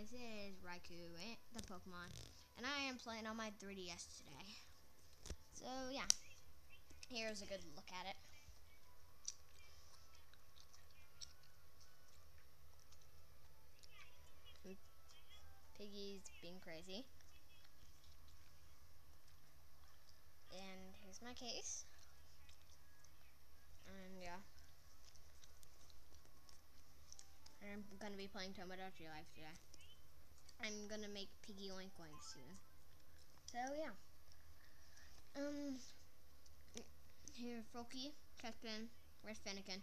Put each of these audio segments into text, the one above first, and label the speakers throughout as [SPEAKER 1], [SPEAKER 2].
[SPEAKER 1] guys, it is Raikou, eh, the Pokemon, and I am playing on my 3DS today. So yeah, here's a good look at it. Piggy's being crazy. And here's my case. And yeah. I'm gonna be playing Tomodachi Life today. I'm gonna make Piggy Oink Oink soon. So yeah. Um here Froakie, Chespin, where's Fennekin?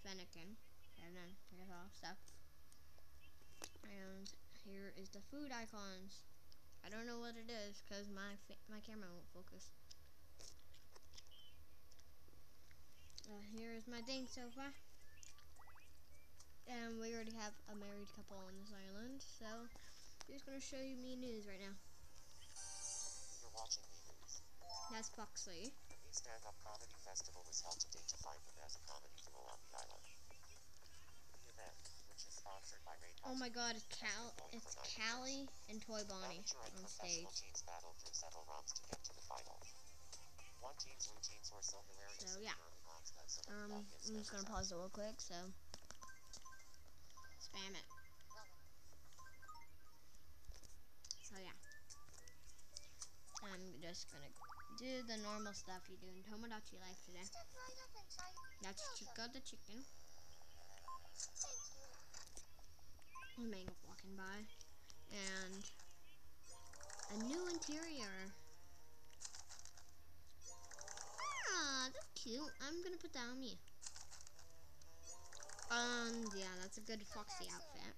[SPEAKER 1] Fennekin. And then here's all stuff. And here is the food icons. I don't know what it is because my my camera won't focus. Uh, here is my thing so far. And we already have a married couple on this island, so I'm just gonna show you me news right now.
[SPEAKER 2] You're watching me news.
[SPEAKER 1] That's Foxy.
[SPEAKER 2] The Me Stand Up Comedy Festival was held today to find the best comedy duo on the island. The event, which is sponsored by Raid
[SPEAKER 1] Oh my god, it's Cal it's Callie and Toy Bonnie on stage.
[SPEAKER 2] teams battled through several rounds to get to the final. One team's routines were so hilarious
[SPEAKER 1] So, yeah.
[SPEAKER 2] early rocks that some of
[SPEAKER 1] Um I'm just gonna pause it real quick, so spam it. So yeah. I'm just gonna do the normal stuff you do in Tomodachi Life today. That's Chico the chicken. With Mango walking by. And a new interior. Ah, that's cute. I'm gonna put that on me. Yeah, that's a good Foxy outfit.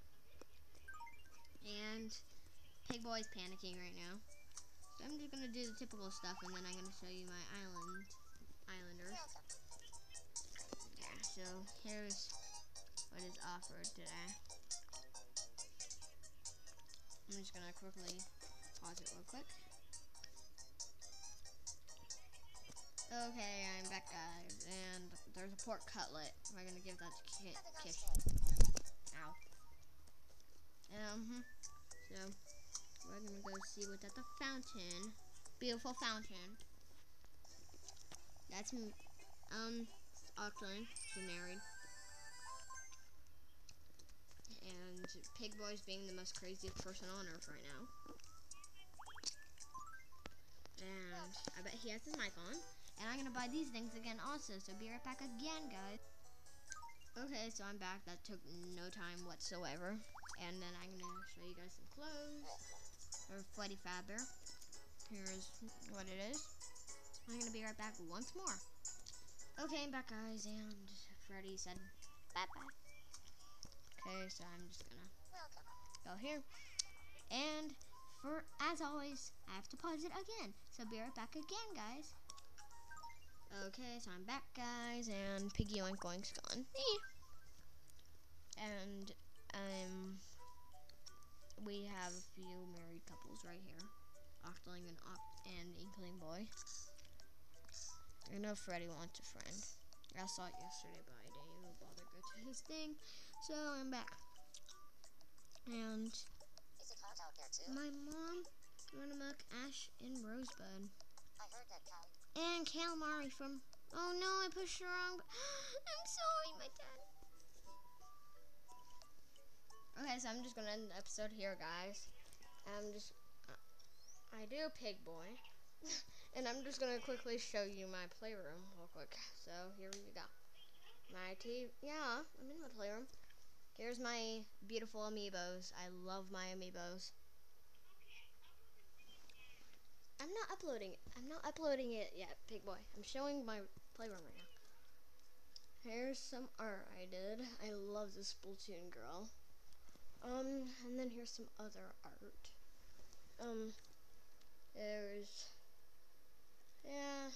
[SPEAKER 1] And Pig Boy's panicking right now. So I'm just gonna do the typical stuff and then I'm gonna show you my island islanders. Yeah, so here's what is offered today. I'm just gonna quickly pause it real quick. Okay, I'm back guys, and there's a pork cutlet. I'm gonna give that to Ki Kish. Ow. Um, so we're gonna go see what's at the fountain. Beautiful fountain. That's um Auckland. She married. And Pig Boy's being the most craziest person on earth right now. And I bet he has his mic on. And I'm gonna buy these things again also, so be right back again, guys. Okay, so I'm back. That took no time whatsoever. And then I'm gonna show you guys some clothes. Or Freddy Fazbear. Here's what it is. I'm gonna be right back once more. Okay, I'm back, guys, and Freddy said bye bye. Okay, so I'm just gonna go here. And for as always, I have to pause it again. So be right back again, guys. Okay, so I'm back, guys, and Piggy Oink Oink's gone. And um, we have a few married couples right here, Octoling and Oct and Inkling Boy. I know Freddy wants a friend. I saw it yesterday, but I didn't even bother go to his thing. So I'm back. And
[SPEAKER 3] Is it hot out there too?
[SPEAKER 1] my mom, Runamuck, Ash, and Rosebud.
[SPEAKER 3] I heard that.
[SPEAKER 1] And calamari from. Oh no, I pushed the wrong. I'm sorry, my dad. Okay, so I'm just gonna end the episode here, guys. I'm just. Uh, I do Pig Boy. and I'm just gonna quickly show you my playroom real quick. So here we go. My TV. Yeah, I'm in my playroom. Here's my beautiful amiibos. I love my amiibos. I'm not uploading it. I'm not uploading it yet, Pig Boy. I'm showing my playroom right now. Here's some art I did. I love this Splatoon girl. Um, and then here's some other art. Um, there's, yeah.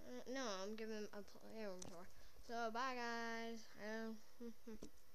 [SPEAKER 1] Uh, no, I'm giving a playroom tour. So, bye guys. Um,